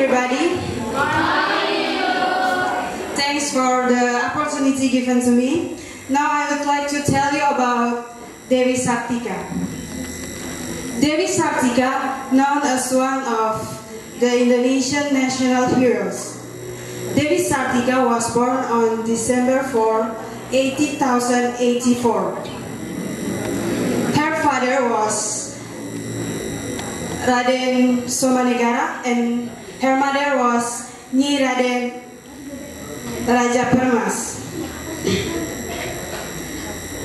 everybody. Thanks for the opportunity given to me. Now I would like to tell you about Dewi Sartika. Dewi Sartika, known as one of the Indonesian national heroes. Dewi Sartika was born on December 4, 8084. Her father was Raden Somanegara and her mother was Nyi Raden Raja Permas.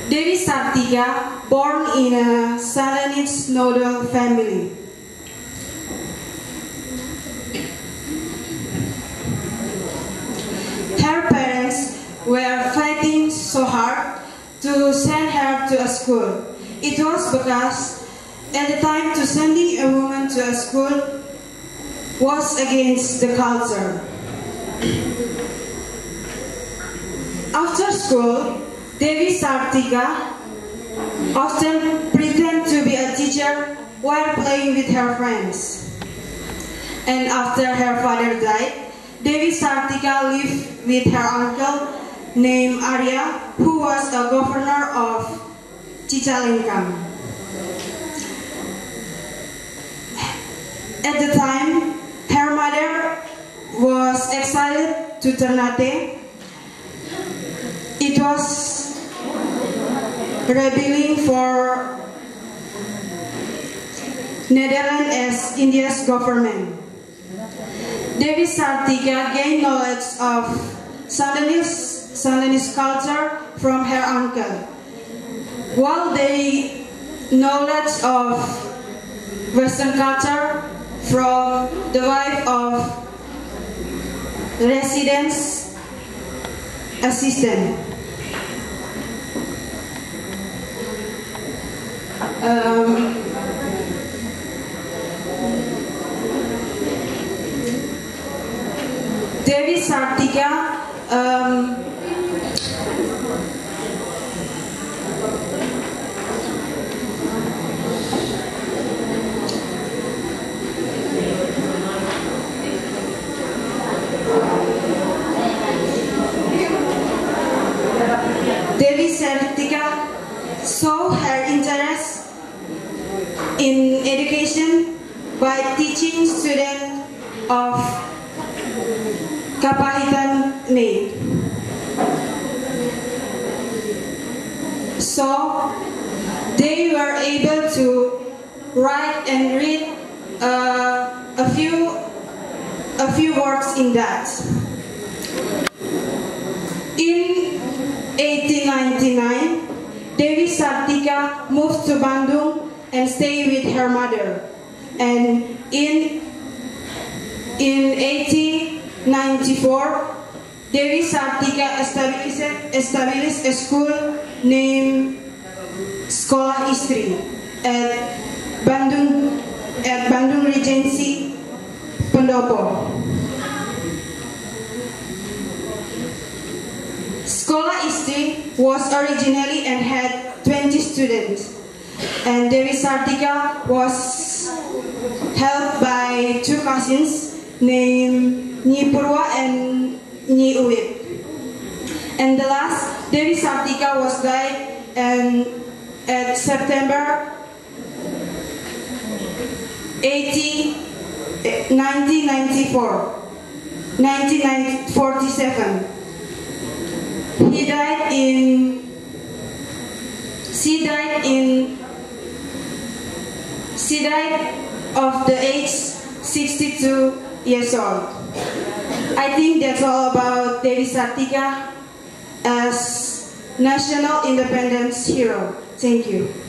Dewi Sartika, born in a Sundanese nodal family. Her parents were fighting so hard to send her to a school. It was because at the time to sending a woman to a school was against the culture. After school, Dewi Sartika often pretend to be a teacher while playing with her friends. And after her father died, Dewi Sartika lived with her uncle named Arya, who was a governor of Cicalengka. At the time, mother was exiled to Ternate. It was rebelling for Netherlands as India's government. Dewi Sartika gained knowledge of Sundanese, Sundanese culture from her uncle, while they knowledge of Western culture from the wife of residence assistant. Um, Dewi Sartika um, Sartika saw her interest in education by teaching students of Kapahitan Need. So they were able to write and read uh, a few a few words in that. In 1899, Dewi Sartika moved to Bandung and stayed with her mother. And in in 1894, Dewi Sartika established, established a school named Sekolah Istri at Bandung at Bandung Regency Pendopo. Sekolah Istri was originally and had 20 students, and Dewi Sartika was helped by two cousins named Nyi Purwa and Nyi Uwit. And the last, Dewi Sartika was died and at September 80, 1994, 1947. He died in. She died in. She died of the age 62 years old. I think that's all about Dewi Sartika as national independence hero. Thank you.